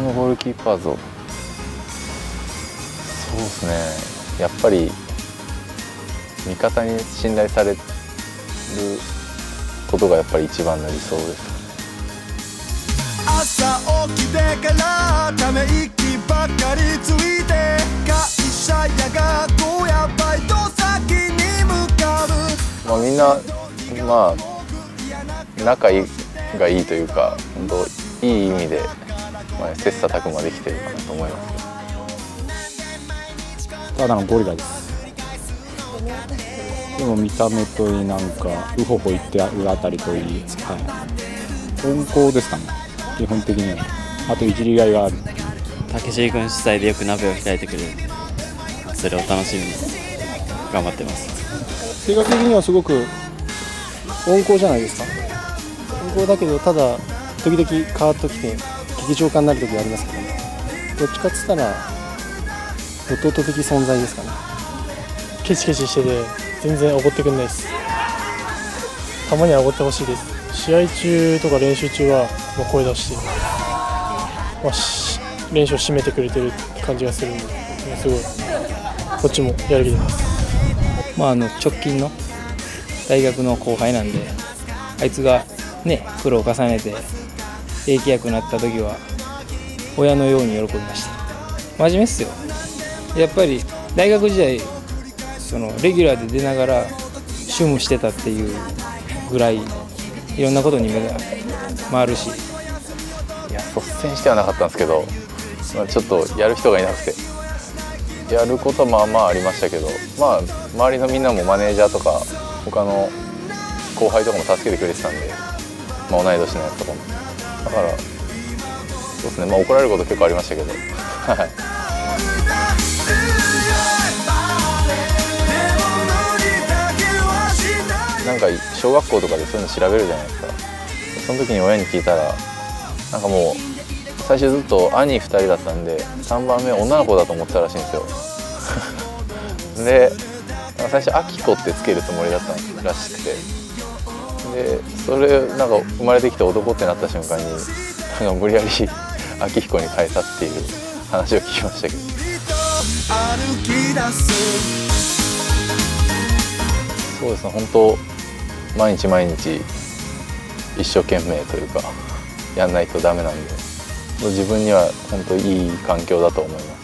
想のゴールキーパー像。そうですね。やっぱり味方に信頼されることがやっぱり一番の理想です。朝起きてからため息ばっかりついて会社や学校やバイト先に向かう。まあみんなまあ仲がいいというか本当いい意味で、まあ、切磋琢磨できてるかなと思いますただのゴリラです。でも見た目といいなんかウホホ言ってるあたりといい、はい、温厚ですかね。基本的には。あといじりがいがある。竹尻君主催でよく鍋を開いてくれる。それを楽しみに頑張ってます。性格的にはすごく温厚じゃないですか。温厚だけどただ時々変わっときて劇場化になる時ありますけどね。どっちかっつったら弟的存在ですかね。ケチケチしてて全然怒ってくんないです。たまには怒ってほしいです。試合中とか練習中はもう声出して、まあ、練習を締めてくれてる感じがするんですごいこっちもやる気出ます。まああの直近の大学の後輩なんであいつがね苦労を重ねて定期役になった時は親のように喜びました。真面目っすよ。やっぱり大学時代そのレギュラーで出ながら趣務してたっていうぐらいいろんなことに目が回るし。いや率先してはなかったんですけど、まあ、ちょっとやる人がいなくて。やることまあまあありましたけどまあ周りのみんなもマネージャーとか他の後輩とかも助けてくれてたんで、まあ、同い年のやつとかも。だからそうですね。まあ怒られること結構ありましたけど。はい。なんか小学校とかでそういうの調べるじゃないですか。その時に親に聞いたらなんかもう最初ずっと兄2人だったんで3番目女の子だと思ってたらしいんですよ。で最初「あきこ」ってつけるつもりだったらしくて。それなんか生まれてきて男ってなった瞬間になんか無理やり明彦に変えたっていう話を聞きましたけど。そうですね本当毎日毎日一生懸命というかやんないとダメなんで自分には本当いい環境だと思います